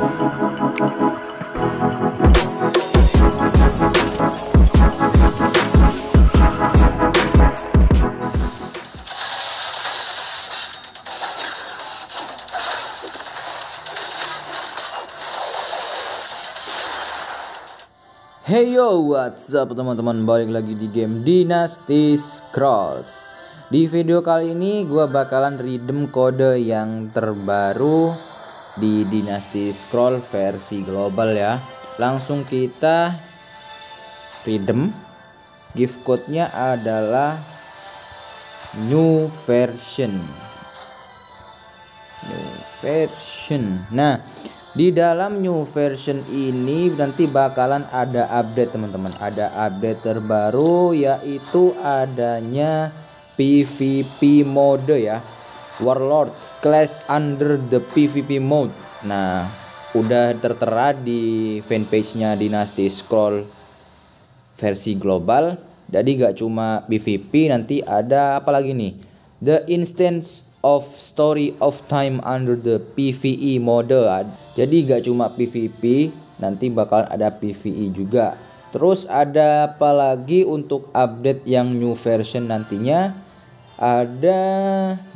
Hey yo, what's up teman-teman? Balik lagi di game Dynasty Scrolls. Di video kali ini gue bakalan redeem kode yang terbaru di Dynasty Scroll versi global ya. Langsung kita redeem. Gift code-nya adalah new version. New version. Nah, di dalam new version ini nanti bakalan ada update teman-teman. Ada update terbaru yaitu adanya PVP mode ya. Warlords class under the PVP mode. Nah, udah tertera di fanpage-nya Dynasty Scroll versi global. Jadi gak cuma PVP nanti ada apa lagi nih? The instance of story of time under the PVE mode. Jadi gak cuma PVP, nanti bakal ada PVE juga. Terus ada apa lagi untuk update yang new version nantinya? Ada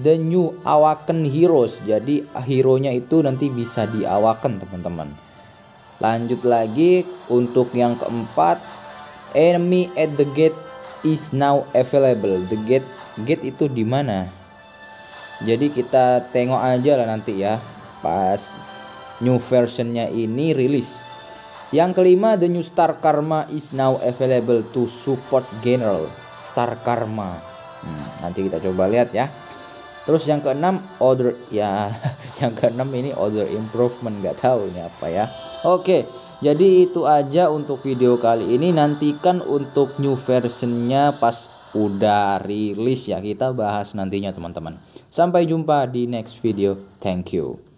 the new awaken heroes. Jadi hero-nya itu nanti bisa diawaken teman-teman. Lanjut lagi untuk yang keempat, enemy at the gate is now available. The gate gate itu di mana? jadi kita tengok aja lah nanti ya pas new versionnya ini rilis yang kelima the new star karma is now available to support general star karma hmm, nanti kita coba lihat ya. Terus yang keenam order ya yang keenam ini order improvement nggak tahu ini apa ya. Oke jadi itu aja untuk video kali ini. Nantikan untuk new versionnya pas udah rilis ya. Kita bahas nantinya teman-teman. Sampai jumpa di next video. Thank you.